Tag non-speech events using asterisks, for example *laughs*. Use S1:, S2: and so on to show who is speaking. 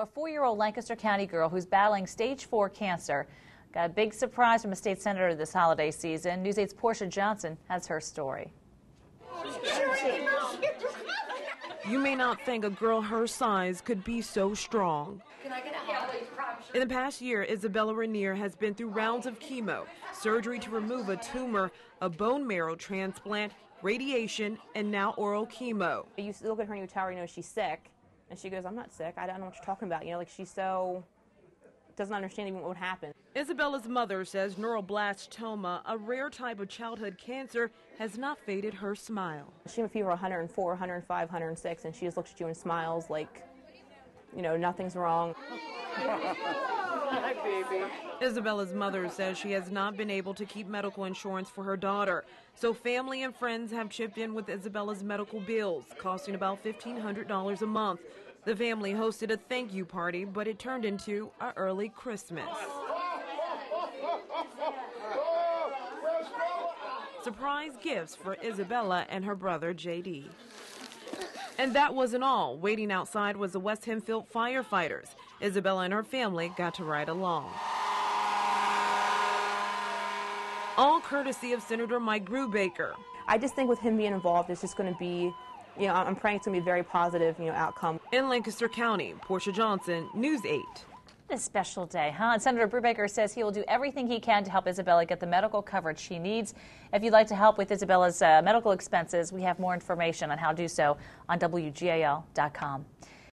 S1: A four-year-old Lancaster County girl who's battling stage four cancer got a big surprise from a state senator this holiday season. News 8's Portia Johnson has her story.
S2: You may not think a girl her size could be so strong. In the past year, Isabella Rainier has been through rounds of chemo, surgery to remove a tumor, a bone marrow transplant, radiation, and now oral chemo.
S3: You look at her and you tell her, you know, she's sick. And she goes, I'm not sick. I don't know what you're talking about. You know, like she's so doesn't understand even what would happen.
S2: Isabella's mother says neuroblastoma, a rare type of childhood cancer, has not faded her smile.
S3: She had a fever 104, 105, 106, and she just looks at you and smiles like, you know, nothing's wrong.
S2: Baby. *laughs* Isabella's mother says she has not been able to keep medical insurance for her daughter, so family and friends have chipped in with Isabella's medical bills, costing about $1,500 a month. The family hosted a thank you party, but it turned into a early Christmas. Surprise gifts for Isabella and her brother JD. And that wasn't all. Waiting outside was the West Hempfield firefighters. Isabella and her family got to ride along. All courtesy of Senator Mike Brubaker.
S3: I just think with him being involved, it's just going to be you know, I'm praying it's going to be a very positive, you know, outcome.
S2: In Lancaster County, Portia Johnson, News 8.
S1: A special day, huh? And Senator Brubaker says he will do everything he can to help Isabella get the medical coverage she needs. If you'd like to help with Isabella's uh, medical expenses, we have more information on how to do so on WGAL.com.